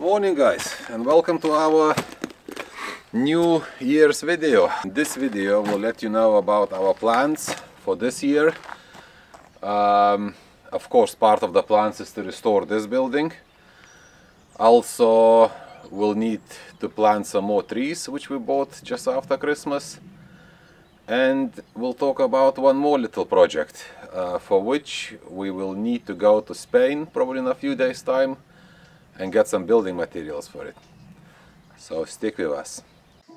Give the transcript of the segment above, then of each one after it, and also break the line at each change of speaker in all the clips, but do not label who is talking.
Morning guys and welcome to our new year's video. This video will let you know about our plans for this year. Um, of course part of the plans is to restore this building. Also we'll need to plant some more trees which we bought just after Christmas. And we'll talk about one more little project uh, for which we will need to go to Spain probably in a few days time and get some building materials for it. So stick with us.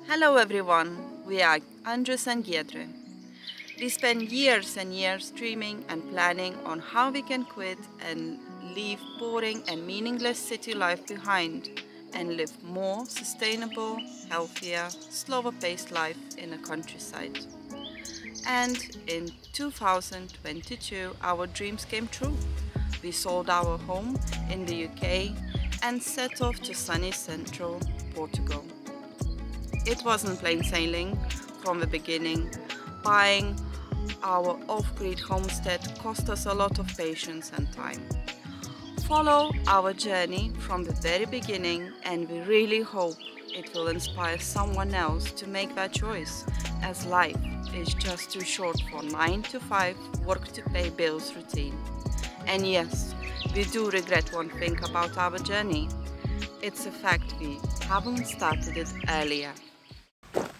Hello everyone, we are Andres and Giedre. We spent years and years dreaming and planning on how we can quit and leave boring and meaningless city life behind and live more sustainable, healthier, slower paced life in the countryside. And in 2022 our dreams came true. We sold our home in the UK and set off to sunny central Portugal. It wasn't plain sailing from the beginning. Buying our off-grid homestead cost us a lot of patience and time. Follow our journey from the very beginning and we really hope it will inspire someone else to make that choice as life is just too short for 9 to 5 work to pay bills routine. And yes, we do regret one thing about our journey. It's a fact we haven't started it earlier.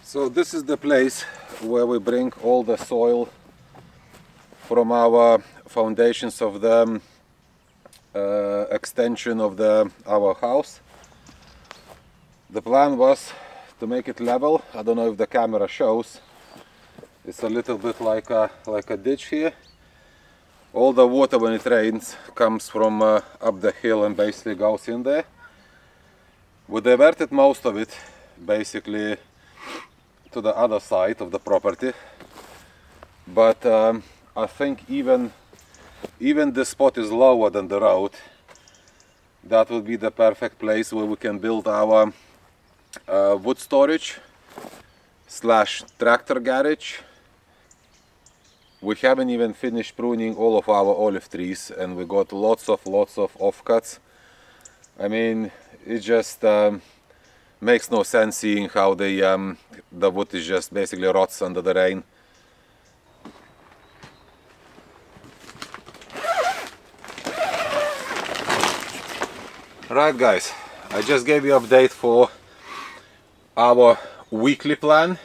So this is the place where we bring all the soil from our foundations of the uh, extension of the our house. The plan was to make it level. I don't know if the camera shows. It's a little bit like a like a ditch here all the water when it rains comes from uh, up the hill and basically goes in there. We diverted most of it basically to the other side of the property. But um, I think even even this spot is lower than the road. That would be the perfect place where we can build our uh, wood storage slash tractor garage we haven't even finished pruning all of our olive trees and we got lots of lots of offcuts. I mean it just um, makes no sense seeing how the um, the wood is just basically rots under the rain. Right guys I just gave you update for our weekly plan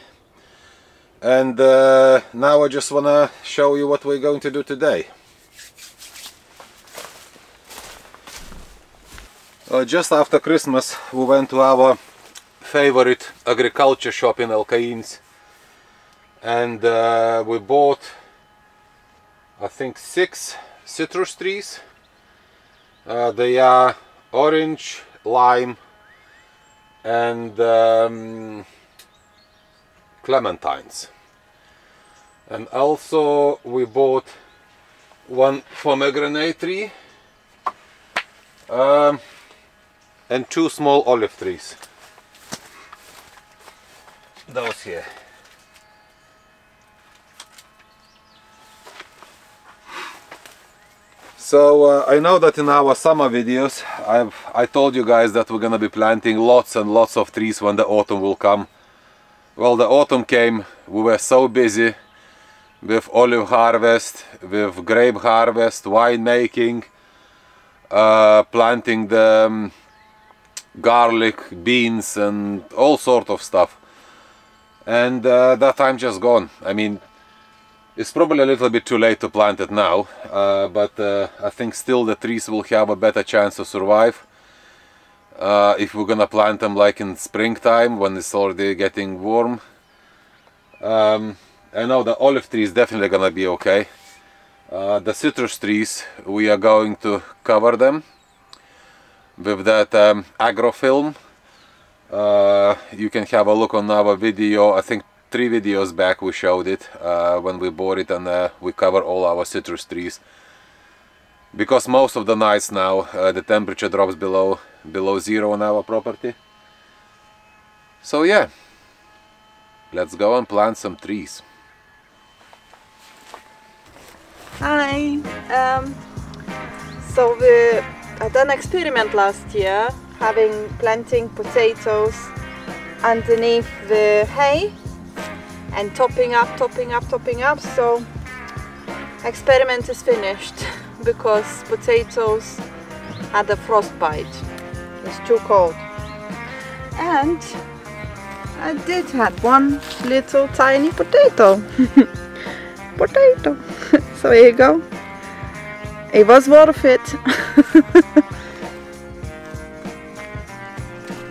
and uh, now I just wanna show you what we're going to do today. Uh, just after Christmas we went to our favorite agriculture shop in Alcains and uh, we bought I think six citrus trees. Uh, they are orange, lime and um, clementines. And also we bought one pomegranate tree um, and two small olive trees. Those here. So uh, I know that in our summer videos I've I told you guys that we're gonna be planting lots and lots of trees when the autumn will come well, the autumn came, we were so busy with olive harvest, with grape harvest, wine making, uh, planting the um, garlic, beans and all sort of stuff. And uh, that time just gone. I mean, it's probably a little bit too late to plant it now, uh, but uh, I think still the trees will have a better chance to survive uh, if we're gonna plant them like in springtime when it's already getting warm. Um, I know the olive tree is definitely gonna be okay. Uh, the citrus trees we are going to cover them with that um, agrofilm. Uh, you can have a look on our video. I think three videos back we showed it uh, when we bought it and uh, we cover all our citrus trees because most of the nights now uh, the temperature drops below below zero on our property so yeah let's go and plant some trees
Hi! Um, so we had an experiment last year having planting potatoes underneath the hay and topping up, topping up, topping up. So experiment is finished because potatoes had a frostbite. It's too cold. And I did have one little tiny potato. potato. so here you go. It was worth it.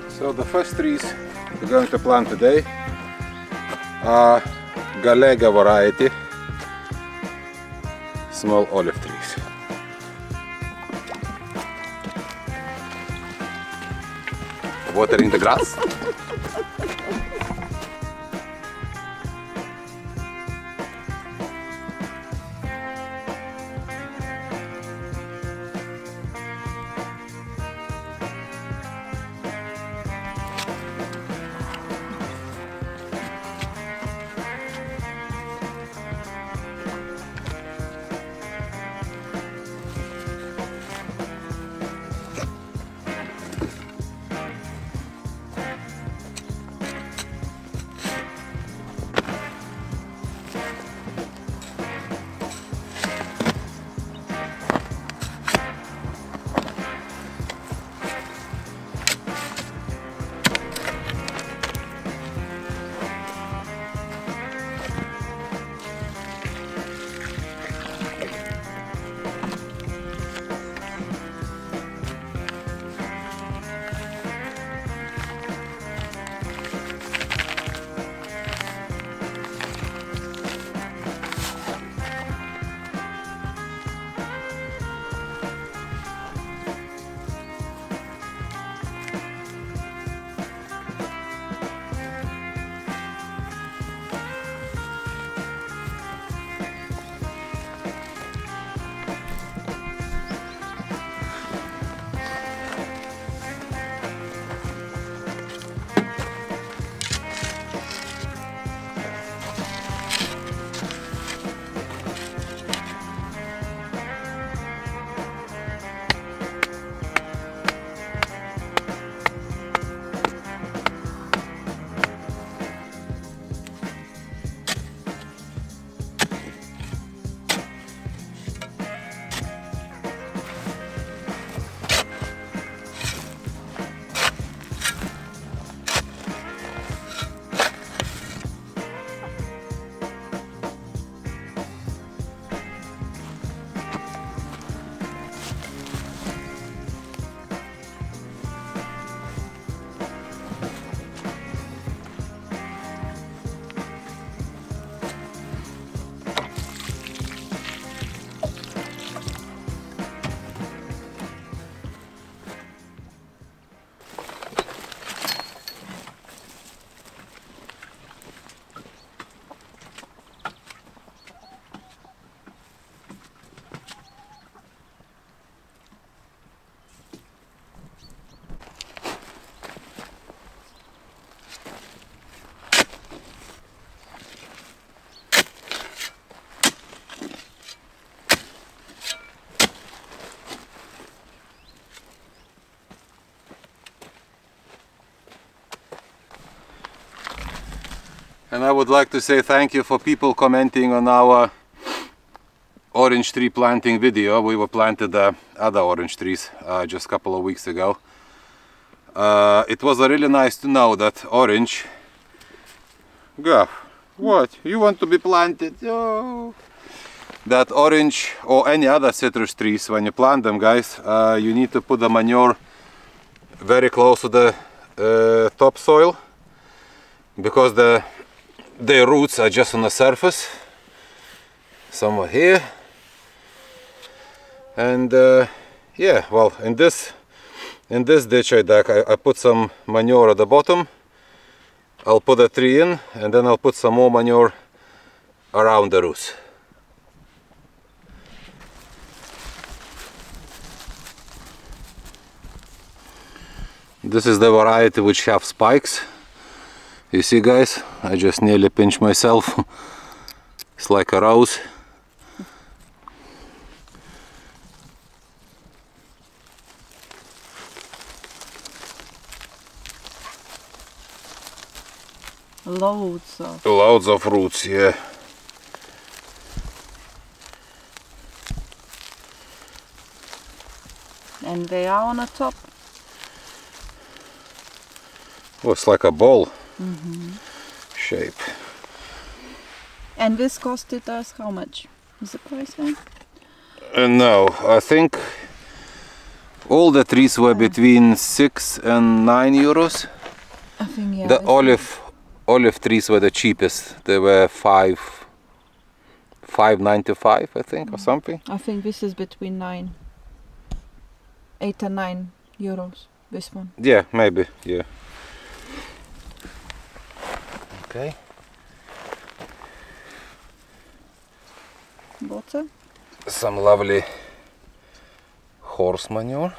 so the first trees we're going to plant today are Galega variety small olive trees. water in the grass. And I would like to say thank you for people commenting on our orange tree planting video. We were planted uh, other orange trees uh, just a couple of weeks ago. Uh, it was really nice to know that orange... Gav, what? You want to be planted? Oh. That orange or any other citrus trees, when you plant them guys, uh, you need to put the manure very close to the uh, topsoil because the their roots are just on the surface somewhere here. And uh, yeah well in this in this ditch I dug I, I put some manure at the bottom. I'll put a tree in and then I'll put some more manure around the roots. This is the variety which have spikes you see guys, I just nearly pinched myself. it's like a rose.
Loads of...
Loads of roots, yeah.
And they are on the top.
Looks it's like a ball. Mm-hmm. shape.
And this costed us how much? Is the price there?
Uh, no, I think all the trees were uh-huh. between six and nine euros.
I think yeah.
the olive olive trees were the cheapest. They were five five ninety five, I think, or mm. something.
I think this is between nine, eight and nine euros. This one.
Yeah, maybe. Yeah. Okay.
Water.
Some lovely horse manure.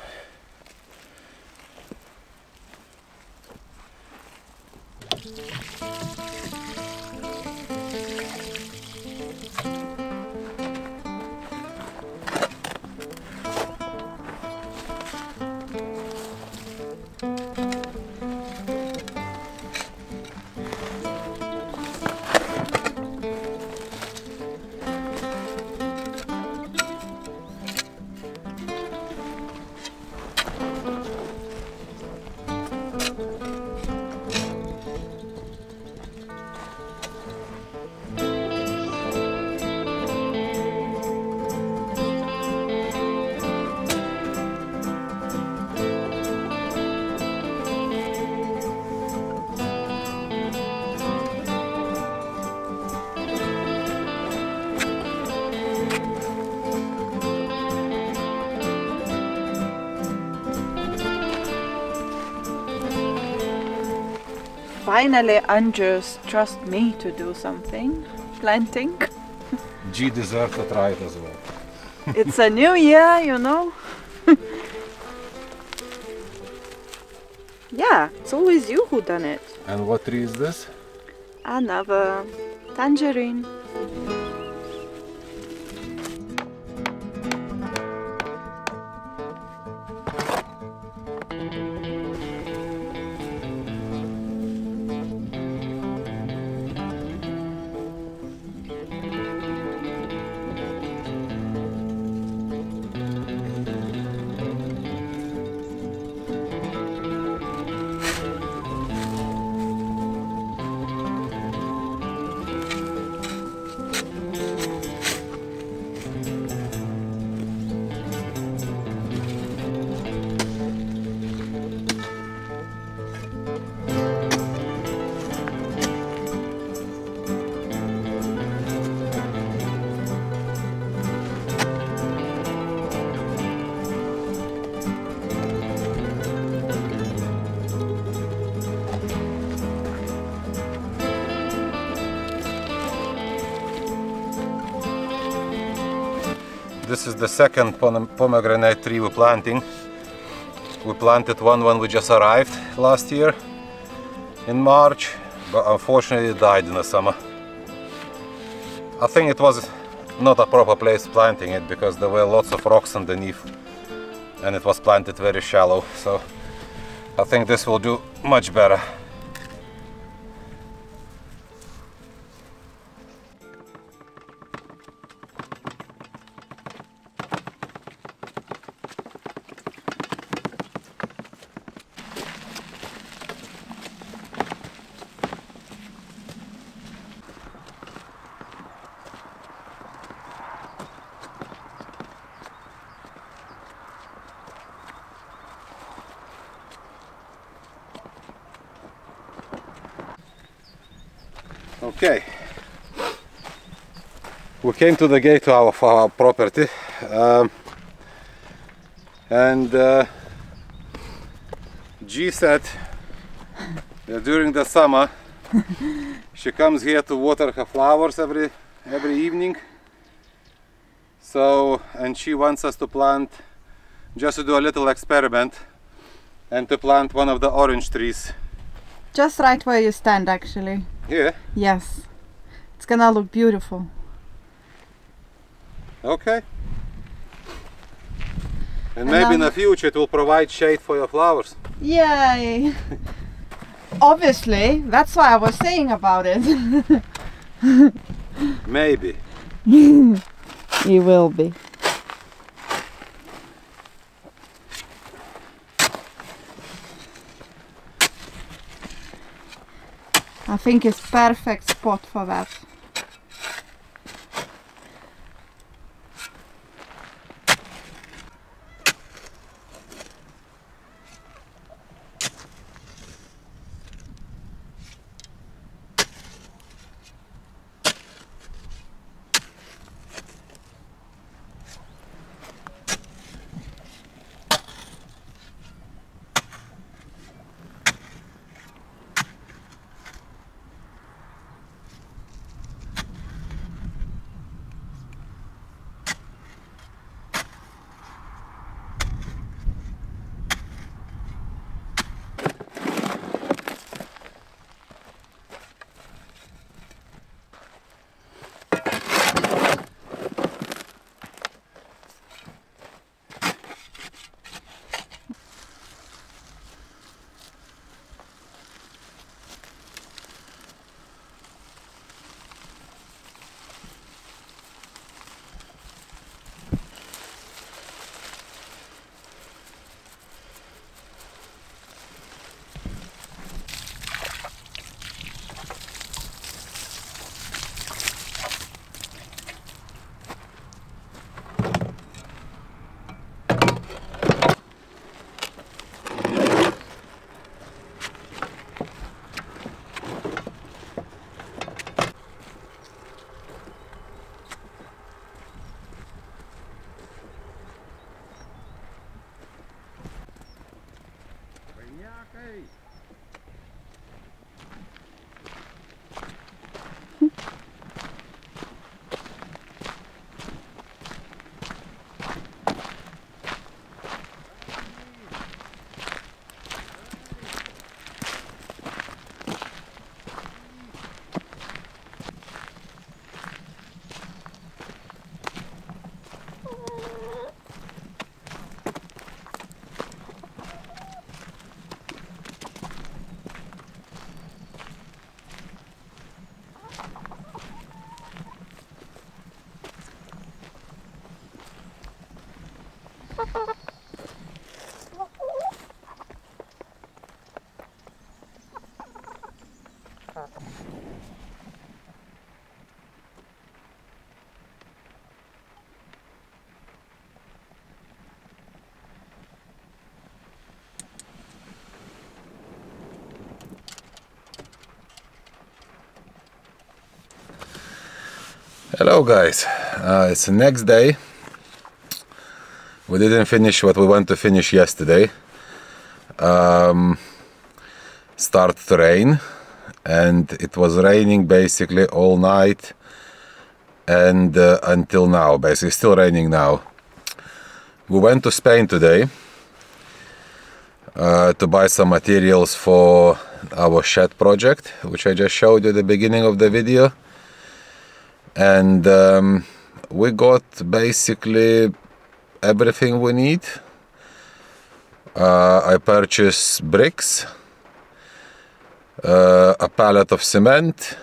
Finally, Andrews trust me to do something. Planting.
G deserves to try it as well.
it's a new year, you know. yeah, it's always you who done it.
And what tree is this?
Another tangerine.
This is the second pomegranate tree we're planting. We planted one when we just arrived last year in March, but unfortunately it died in the summer. I think it was not a proper place planting it because there were lots of rocks underneath and it was planted very shallow. So I think this will do much better. Okay. We came to the gate of our property um, and uh, G said that during the summer she comes here to water her flowers every every evening. So and she wants us to plant just to do a little experiment and to plant one of the orange trees.
Just right where you stand, actually. Yes. It's gonna look beautiful.
Okay. And maybe in the future it will provide shade for your flowers.
Yay! obviously, that's why I was saying about it.
Maybe.
he will be. I think it's perfect spot for that.
okay Hello guys, uh, it's the next day. We didn't finish what we want to finish yesterday. Um, started to rain and it was raining basically all night and uh, until now, basically still raining now. We went to Spain today uh, to buy some materials for our shed project, which I just showed you at the beginning of the video and um, we got basically everything we need. Uh, I purchased bricks uh, a pallet of cement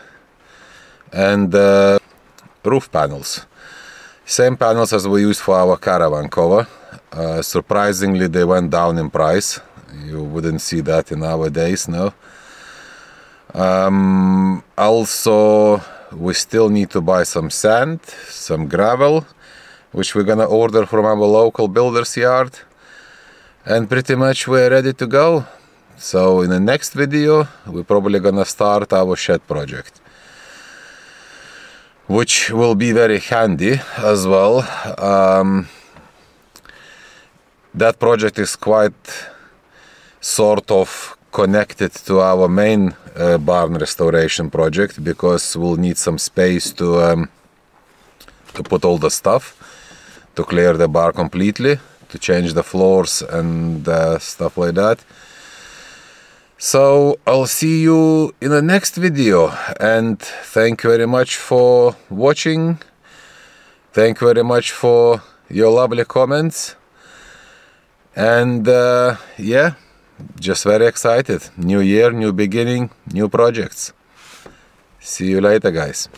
and uh, roof panels. Same panels as we used for our caravan cover. Uh, surprisingly they went down in price. You wouldn't see that in our days no. Um, also we still need to buy some sand, some gravel, which we're gonna order from our local builder's yard. And pretty much we're ready to go. So in the next video, we're probably gonna start our shed project. Which will be very handy as well. Um, that project is quite sort of connected to our main uh, barn restoration project because we'll need some space to um, to put all the stuff to clear the bar completely to change the floors and uh, stuff like that. So I'll see you in the next video and thank you very much for watching. Thank you very much for your lovely comments. And uh, yeah just very excited. New year, new beginning, new projects. See you later, guys.